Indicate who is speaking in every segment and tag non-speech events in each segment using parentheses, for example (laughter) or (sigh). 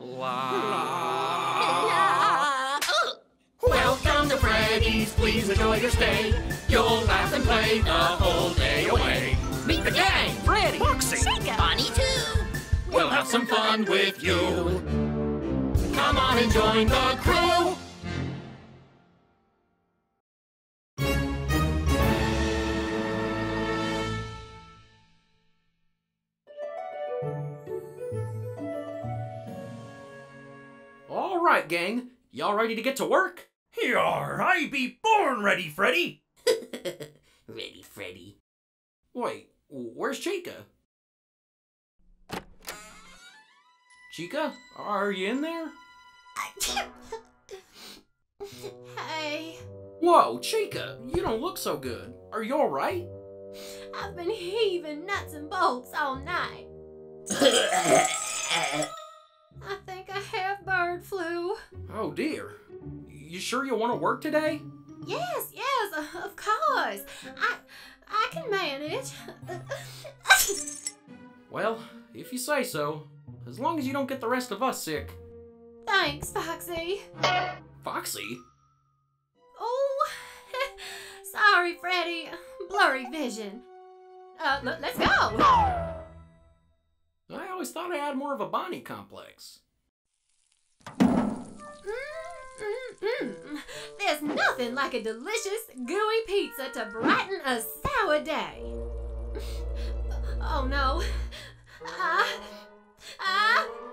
Speaker 1: La. (laughs)
Speaker 2: Welcome to Freddy's, please enjoy your stay. You'll laugh and play the whole day away. Meet the gang,
Speaker 1: Freddy.
Speaker 2: Foxy,
Speaker 3: Bonnie too.
Speaker 2: we'll have some fun with you. Come on and join the crew.
Speaker 1: Right, gang. Y'all ready to get to work?
Speaker 4: Yar, I be born ready, Freddy. (laughs)
Speaker 2: Ready, Freddy.
Speaker 1: Wait, where's Chica? Chica, are you in there? (laughs)
Speaker 5: Hey,
Speaker 1: Whoa, Chica, you don't look so good. Are you alright?
Speaker 5: I've been heaving nuts and bolts all night. (laughs) I think I have bird flu.
Speaker 1: Oh dear. You sure you want to work today?
Speaker 5: Yes, yes, uh, of course. I I can manage. (laughs)
Speaker 1: Well, if you say so. As long as you don't get the rest of us sick.
Speaker 5: Thanks, Foxy.
Speaker 1: Foxy?
Speaker 5: Oh, (laughs) sorry, Freddy. Blurry vision. Uh, let's go.
Speaker 1: I always thought I had more of a Bonnie complex.
Speaker 5: There's nothing like a delicious, gooey pizza to brighten a sour day. (laughs) Oh no. Ah. Ah. Ah.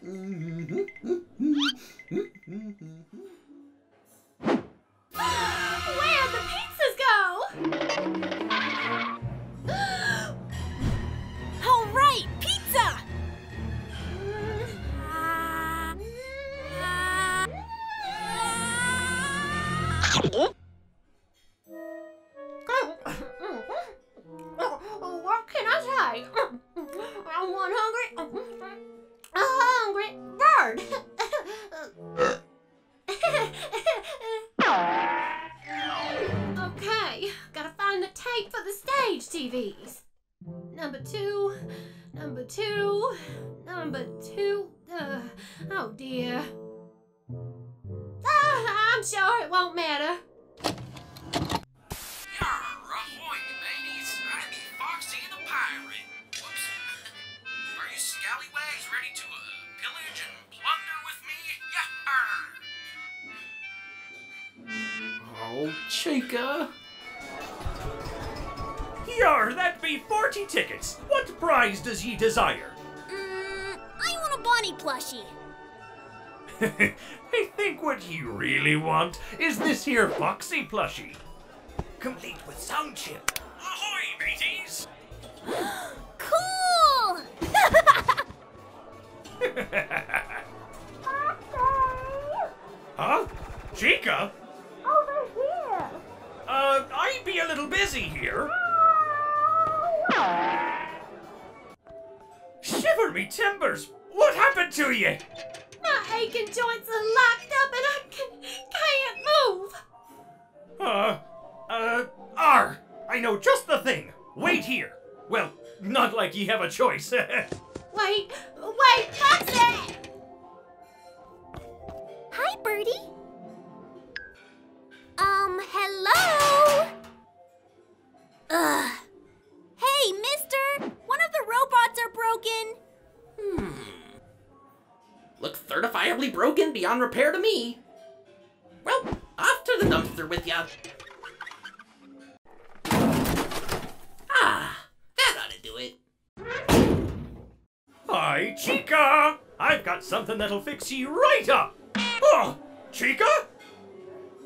Speaker 5: Where'd the pizzas go?
Speaker 3: All right, pizza.
Speaker 5: What bird. (laughs) okay, gotta find the tape for the stage TVs. Number two, number two, number two. Uh, oh dear. Ah, I'm sure it won't matter. (laughs)
Speaker 1: Scallywags ready to uh, Chica.
Speaker 4: Yar, that be 40 tickets. What prize does ye desire?
Speaker 3: Mm, I want a Bonnie plushie. (laughs)
Speaker 4: I think what ye really want is this here Foxy plushie. Complete with sound chip. Ahoy, mateys! (gasps)
Speaker 3: Cool. (laughs) (laughs)
Speaker 4: Huh? Chica? Busy here. Shiver me timbers! What happened to ye?
Speaker 5: My aching joints are locked up and I can, can't move.
Speaker 4: Uh, uh, R. I know just the thing. Wait here. Well, not like ye have a choice. (laughs)
Speaker 5: Wait, wait, Foxy!
Speaker 3: Hi, Birdie.
Speaker 1: Certifiably broken beyond repair to me. Well, off to the dumpster with ya. Ah, that ought to do it.
Speaker 4: Hi, Chica! I've got something that'll fix you right up. Oh, Chica?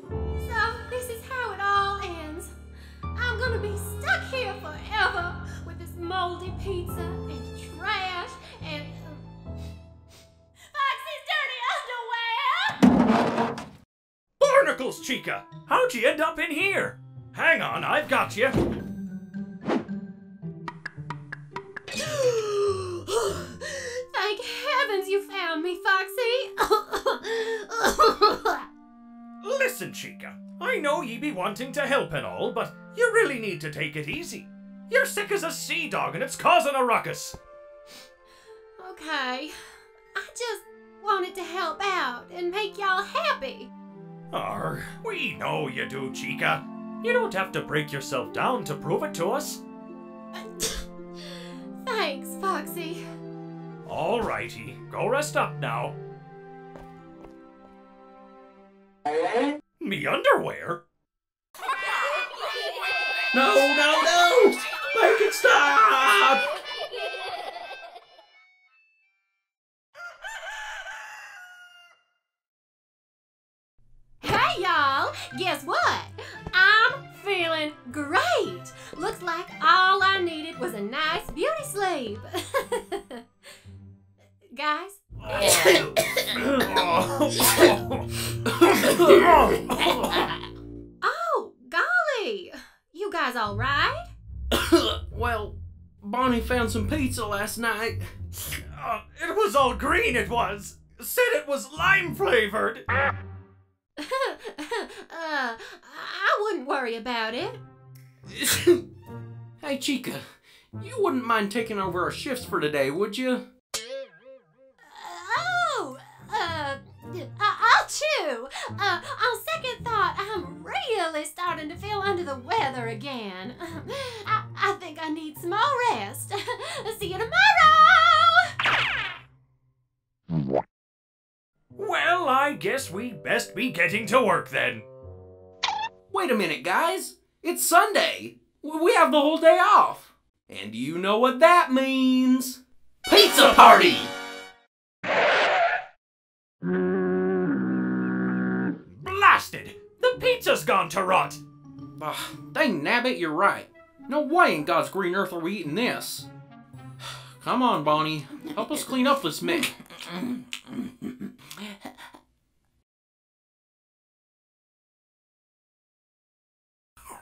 Speaker 5: So, this is how it all ends. I'm gonna be stuck here forever with this moldy pizza and
Speaker 4: Chica! How'd you end up in here? Hang on, I've got you. (gasps)
Speaker 5: Thank heaven feelings you found me, Foxy. (laughs)
Speaker 4: Listen, Chica. I know ye be wanting to help and all, but you really need to take it easy. You're sick as a sea dog and it's causing a ruckus.
Speaker 5: okay. I just wanted to help out and make y'all happy.
Speaker 4: Arr, we know you do, Chica. You don't have to break yourself down to prove it to us. (laughs)
Speaker 5: Thanks, Foxy.
Speaker 4: Alrighty, go rest up now. Me underwear?
Speaker 1: No, no, no! Make it stop!
Speaker 5: Guess what? I'm feeling great. Looks like all I needed was a nice beauty sleep. (laughs) Guys, (coughs) oh, golly! You guys all right? (coughs)
Speaker 1: well, Bonnie found some pizza last night.
Speaker 4: Uh, it was all green, it was. Said it was lime flavored.
Speaker 5: Uh, I wouldn't worry about it. (laughs)
Speaker 1: hey, Chica, you wouldn't mind taking over our shifts for today, would you?
Speaker 5: Oh, uh, I- I'll chew. Uh, on second thought, I'm really starting to feel under the weather again. (laughs) I, I think I need some more rest. (laughs) See you tomorrow.
Speaker 4: Well, I guess we best be getting to work then.
Speaker 1: Wait a minute, guys. It's Sunday. We have the whole day off. And you know what that means. Pizza party!
Speaker 4: Blasted! The pizza's gone to rot!
Speaker 1: Ah, dang nabbit, you're right. No way in God's green earth are we eating this. (sighs) Come on, Bonnie. Help us clean up this mess.